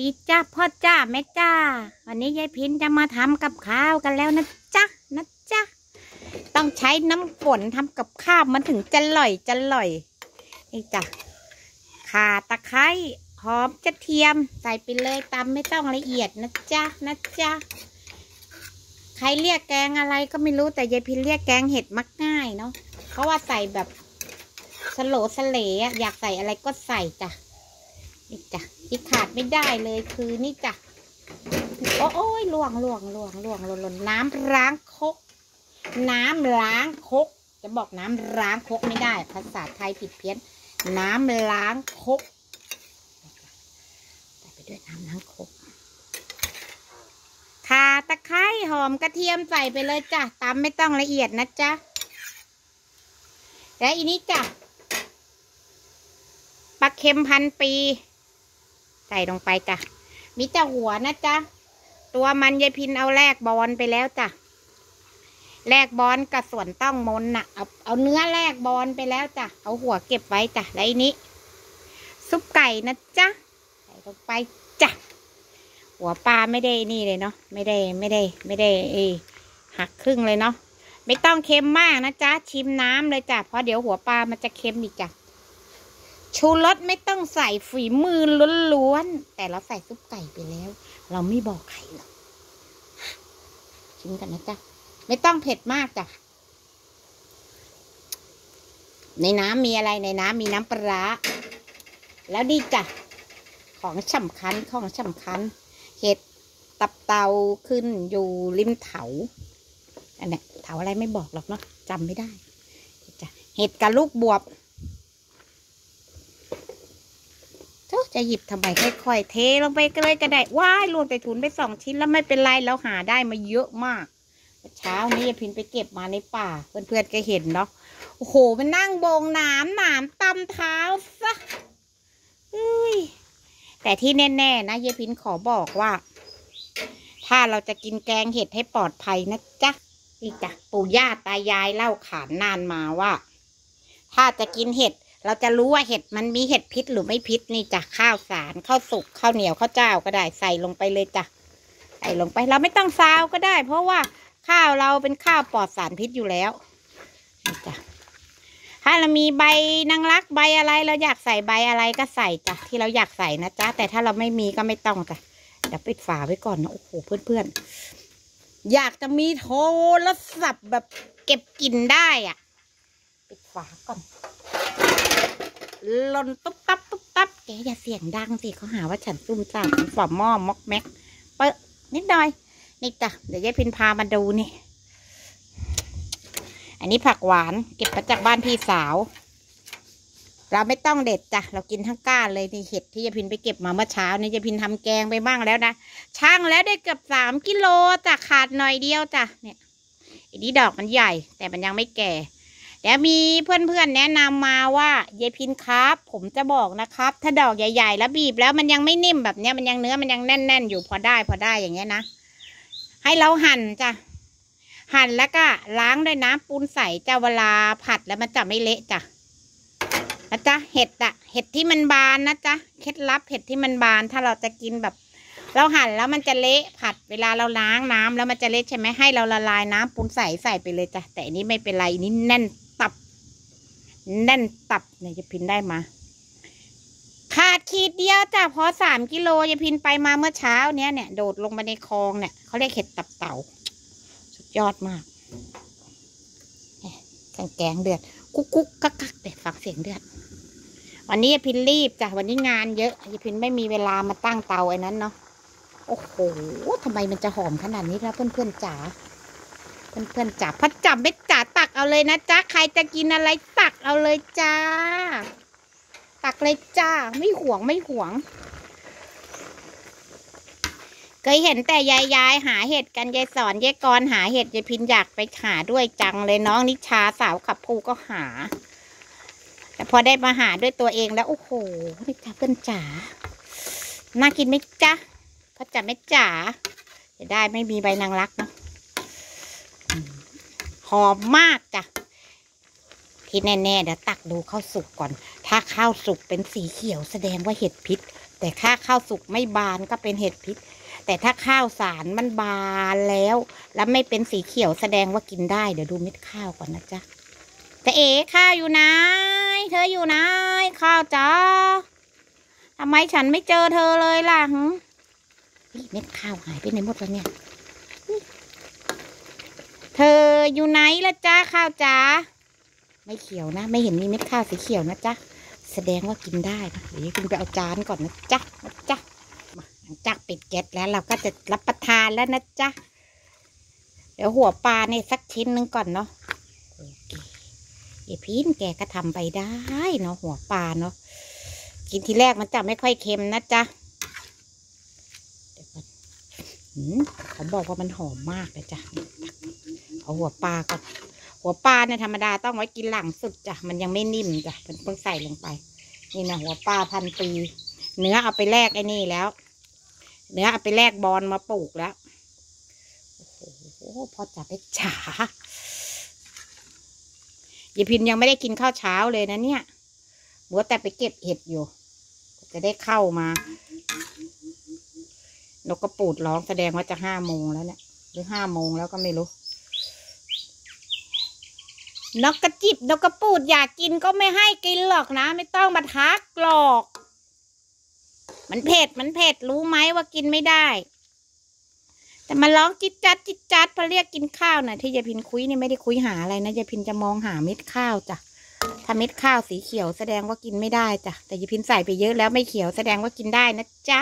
ดีจ้าพ่อจ้าแม่จ้า วันนี้ยายพินจะมาทำกับข้าวกันแล้วนะจ๊ะนะจ๊ะต้องใช้น้ำฝนทำกับข้าวมันถึงจะล่อยจะล่อยนี่จ้ะข่าตะไคร้หอมกระเทียมใส่ไปเลยตำไม่ต้องละเอียดนะจ๊ะนะจ๊ะใครเรียกแกงอะไรก็ไม่รู้แต่ยายพินเรียกแกงเห็ดมักง่ายเนาะเพราะว่าใส่แบบสโลสเลอะอยากใส่อะไรก็ใส่จ้ะ นี่จ้ะที่ขาดไม่ได้เลยคือนี่จ้ะโอ้โอ้ยล่วงล่วงล่วงล่วงหล่นหล่นน้ำล้างคก น้ำล้างคก จะบอกน้ำล้างคกไม่ได้ ภาษาไทยผิดเพี้ยน น้ำล้างคกใส่ไปด้วยน้ำล้างคกข่าตะไคร้หอมกระเทียมใส่ไปเลยจ้ะตำไม่ต้องละเอียดนะจ๊ะและอีนี้จ้ะปลาเค็มพันปี ใส่ลงไปจ้ะมีแต่หัวนะจ๊ะตัวมันยายพินเอาแลกบอลไปแล้วจ้ะแลกบอลกับส่วนต้องมนน่ะเอาเอาเนื้อแลกบอลไปแล้วจ้ะเอาหัวเก็บไว้จ้ะแล้วอันนี้ ซุปไก่นะจ๊ะใส่ลงไปจ้ะหัวปลาไม่ได้นี่เลยเนาะไม่ได้ไม่ได้ ไม่ได้เอหักครึ่งเลยเนาะไม่ต้องเค็มมากนะจ๊ะชิมน้ำเลยจ้ะเพราะเดี๋ยวหัวปลามันจะเค็มอีกจ้ะ ชูรสไม่ต้องใส่ฝีมือล้วนๆ แต่เราใส่ซุปไก่ไปแล้ว เราไม่บอกใครหรอกชิมกันนะจ๊ะ ไม่ต้องเผ็ดมากจ้ะ ในน้ำมีอะไรในน้ำมีน้ำปลาแล้วดีจ้ะ ของสำคัญของสำคัญ เห็ดตับเตาขึ้นอยู่ริมเถา อันเนี้ยเถาอะไรไม่บอกหรอกเนาะจำไม่ได้จ้ะเห็ดกับลูกบวบ เจะหยิบทำไมค่อยๆเทลงไปก็เลยก็ได้ว้ายลวนไปถุนไปสองชิ้นแล้วไม่เป็นไรเราหาได้มาเยอะมากเช้านี้ยายพินไปเก็บมาในป่า เพื่อนๆก็เห็นเนาะโอ้โหไปนั่งบงน้ำหนามตำเท้าซะอุ้ยแต่ที่แน่ๆนะยายพินขอบอกว่า ถ้าเราจะกินแกงเห็ดให้ปลอดภัยนะจ๊ะนี่จ้ะปู่ย่าตายายเล่าขานนานมาว่า ถ้าจะกินเห็ด เราจะรู้ว่าเห็ดมันมีเห็ดพิษหรือไม่พิษนี่จ้ะข้าวสารข้าวสุกข้าวเหนียวข้าวเจ้าก็ได้ใส่ลงไปเลยจ้ะใส่ลงไปเราไม่ต้องซาวก็ได้ เพราะว่าข้าวเราเป็นข้าวปลอดสารพิษอยู่แล้วนี่จ้ะถ้าเรามีใบนางรักใบอะไร เราอยากใส่ใบอะไรก็ใส่จ้ะที่เราอยากใส่นะจ๊ะแต่ถ้าเราไม่มีก็ไม่ต้องจ้ะเดี๋ยวปิดฝาไว้ก่อนนะโอ้โหเพื่อนๆ อยากจะมีโทรศัพท์แบบเก็บกลิ่นได้อะ ปิดฝาก่อน ล่นตุ๊บตับตุ๊บตับแกอย่าเสียงดังสิเขาหาว่าฉันซุ่มซ่ามฝาหม้อมอกแม็กเปิดนิดหน่อยนี่จ้ะเดี๋ยวยายพินพามาดูนี่ อันนี้ผักหวานเก็บมาจากบ้านพี่สาว เราไม่ต้องเด็ดจ้ะเรากินทั้งก้านเลยนี่เห็ดที่ยายพินไปเก็บมาเมื่อเช้านี่ยายพินทำแกงไปบ้างแล้วนะช่างแล้วได้เกือบสามกิโลจ้ะขาดหน่อยเดียวจ้ะเนี่ยอันนี้ดอกมันใหญ่ แต่มันยังไม่แก่ เดี๋ยวมีเพื่อนๆแนะนำมาว่ายายพินครับ ผมจะบอกนะครับ ถ้าดอกใหญ่ๆ แล้วบีบแล้วมันยังไม่นิ่มแบบเนี้ยมันยังเนื้อมันยังแน่น ๆ อยู่พอได้พอได้อย่างเงี้ยนะ ให้เราหั่นจ้ะหั่นแล้วก็ล้างด้วยน้ำปูนใสจ้ะเวลาผัดแล้วมันจะไม่เละจ้ะนะจ๊ะเห็ดอะเห็ดที่มันบานนะจ๊ะเคล็ดลับเห็ดที่มันบานถ้าเราจะกินแบบ เราหั่นแล้วมันจะเละผัดเวลาเราล้างน้ำแล้วมันจะเละใช่ไหมให้เราละลายน้ำปูนใสใส่ไปเลยจ้ะแต่อันนี้ไม่เป็นไรนนี้แน่น แน่นตับเนี่ยจะพินได้มา ขาดขีดเดียวจ้ะพอสามกิโลจะพินไปมาเมื่อเช้าเนี้ยเนี่ยโดดลงไปในคลองเนี่ยเขาเรียกเห็ดตับเต่า สุดยอดมากแกงแกงเดือด กุ๊กกุ๊กกักกักเด็ดฟังเสียงเดือด วันนี้พินรีบจ้ะวันนี้งานเยอะยายพินไม่มีเวลามาตั้งเตาไอ้นั้นเนาะโอ้โหทำไมมันจะหอมขนาดนี้แล้วเพื่อนๆจ๋า เพื่อนๆจ๋าพัดจับไม่จ๋าตักเอาเลยนะจ๊ะใครจะกินอะไรตักเอาเลยจ้า ตักเลยจ้า ไม่หวงไม่หวงเคยเห็นแต่ยายยายหาเห็ดกันยายสอนยายกรหาเห็ดยายพินอยากไปหาด้วยจังเลยน้องนิชาสาวขับภูก็หา แต่พอได้มาหาด้วยตัวเองแล้วโอ้โหนี่จ้าเพื่อนจ๋าน่ากินไหมจ๊ะพัดจับไม่จ๋าจะได้ไม่มีใบนางรักเนาะ หอมมากจ้ะที่แน่ๆเดี๋ยวตักดูข้าวสุกก่อน ถ้าข้าวสุกเป็นสีเขียวแสดงว่าเห็ดพิษ แต่ถ้าข้าวสุกไม่บานก็เป็นเห็ดพิษ แต่ถ้าข้าวสารมันบานแล้ว แล้วไม่เป็นสีเขียวแสดงว่ากินได้ เดี๋ยวดูเม็ดข้าวก่อนนะจ๊ะแต่เอ๋ข้าวอยู่ไหนเธออยู่ไหนข้าวจ้าทำไมฉันไม่เจอเธอเลยล่ะหึเฮ้ยเม็ดข้าวหายไปไหนหมดแล้วเนี่ย เธอ อยู่ไหนละจ้าข้าวจ้าไม่เขียวนะ ไม่เห็นมีเม็ดข้าวสีเขียวนะจ๊ะแสดงว่ากินได้นะเดี๋ยวคุณไปเอาจานก่อนนะจ๊ะนะจ๊ะมาหลังจากปิดแก๊สแล้วเราก็จะรับประทานแล้วนะจ๊ะเดี๋ยวหัวปลาเนี่ยสักชิ้นหนึ่งก่อนเนาะโอเคเดี๋ยวพี่แกก็ทำไปได้เนาะหัวปลาเนาะกินทีแรกมันจะไม่ค่อยเค็มนะจ๊ะเดี๋ยวก่อนหืมเขาบอกว่ามันหอมมากเลยจ้ะ เอาหัวปลาก่อนหัวปลาเนี่ยธรรมดาต้องไว้กินหลังสุดจ้ะมันยังไม่นิ่มจ้ะเพิ่งใส่ลงไป นี่นะหัวปลาพันปี เนื้อเอาไปแลกไอ้นี่แล้ว เนื้อเอาไปแลกบอลมาปลูกแล้วโอ้โหพอจับไปฉายายพินยังไม่ได้กินข้าวเช้าเลยนะเนี่ยบัวแต่ไปเก็บเห็ดอยู่ จะได้เข้ามา นกกระปูดร้องแสดงว่าจะห้าโมงแล้วเนี่ย หรือห้าโมงแล้วก็ไม่รู้ นกกระจิบนกกระปูดอยากกินก็ไม่ให้กินหรอกนะ ไม่ต้องมาทักหรอก มันเผ็ดมันเผ็ดรู้ไหมว่ากินไม่ได้ แต่มาร้องจิตจัดจิตจัดพอเรียกกินข้าวน่ะที่ยายพินคุยนี่ไม่ได้คุยหาอะไรนะยายพินจะมองหาเม็ดข้าวจ้ะถ้าเม็ดข้าวสีเขียวแสดงว่ากินไม่ได้จ้ะแต่ยายพินใส่ไปเยอะแล้วไม่เขียวแสดงว่ากินได้นะจ๊ะ